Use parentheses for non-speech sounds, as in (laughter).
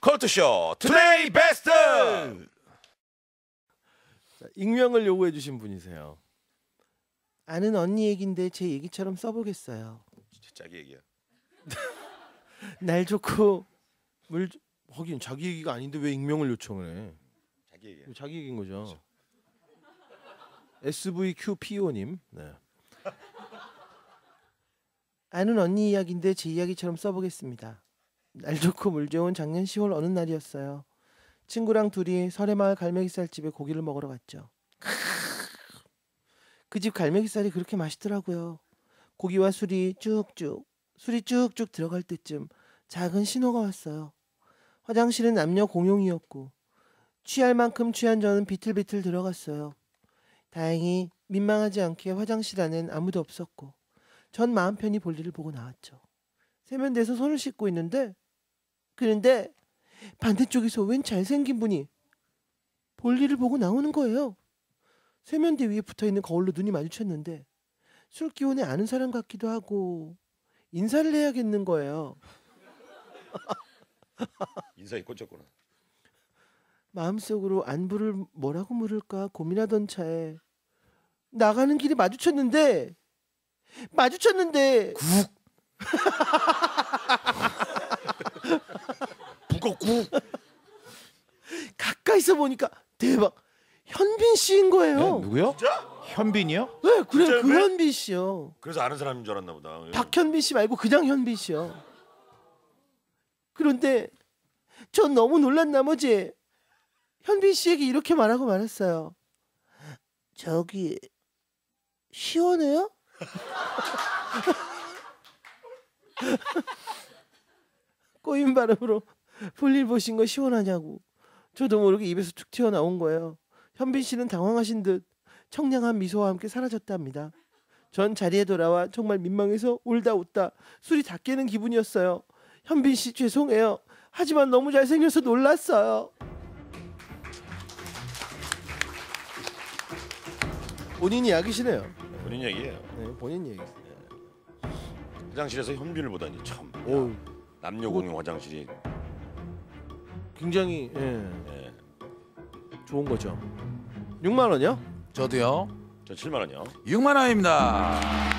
컬투쇼 Today Best. 자, 익명을 요구해 주신 분이세요. 아는 언니 얘긴데 제 얘기처럼 써보겠어요. 진짜 자기 얘기야. (laughs) 날 좋고 물 주- 하긴 자기 얘기가 아닌데 왜 익명을 요청을 해? 자기 얘기야. 자기 얘기인 거죠. SVQPO님. 네. 아는 언니 이야기인데 제 이야기처럼 써보겠습니다. 날 좋고 물 좋은 작년 10월 어느 날이었어요. 친구랑 둘이 설해마을 갈매기살 집에 고기를 먹으러 갔죠. 그 집 갈매기살이 그렇게 맛있더라고요. 고기와 술이 쭉쭉 술이 쭉쭉 들어갈 때쯤 작은 신호가 왔어요. 화장실은 남녀 공용이었고 취할 만큼 취한 저는 비틀비틀 들어갔어요. 다행히 민망하지 않게 화장실 안엔 아무도 없었고 전 마음 편히 볼일을 보고 나왔죠. 세면대에서 손을 씻고 있는데 그런데 반대쪽에서 웬 잘생긴 분이 볼일을 보고 나오는 거예요. 세면대 위에 붙어 있는 거울로 눈이 마주쳤는데 술 기운에 아는 사람 같기도 하고 인사를 해야겠는 거예요. (laughs) 인상이 꽂혔구나. 마음속으로 안부를 뭐라고 물을까 고민하던 차에 나가는 길에 마주쳤는데 마주쳤는데 북극국. (laughs) 가까이서 보니까 대박 현빈 씨인 거예요. 네, 누구요? 현빈이요? 네, 그래? 그 왜? 현빈 씨요. 그래서 아는 사람인 줄 알았나 보다. 박현빈 씨 말고 그냥 현빈 씨요. 그런데 전 너무 놀란 나머지 현빈 씨에게 이렇게 말하고 말았어요. 저기 시원해요? (laughs) 꼬인 발음으로 볼일 보신 거 시원하냐고. 저도 모르게 입에서 툭 튀어나온 거예요. 현빈 씨는 당황하신 듯 청량한 미소와 함께 사라졌답니다. 전 자리에 돌아와 정말 민망해서 울다 웃다 술이 다 깨는 기분이었어요. 현빈 씨 죄송해요. 하지만 너무 잘생겨서 놀랐어요. 본인 이야기시네요. 본인 얘기예요. 네, 본인 얘기. 화장실에서 현빈을 보다니 참. 오, 남녀 공용 화장실이 굉장히 예, 예. 좋은 거죠. 6만 원이요? 저도요. 저 7만 원이요. 6만 원입니다.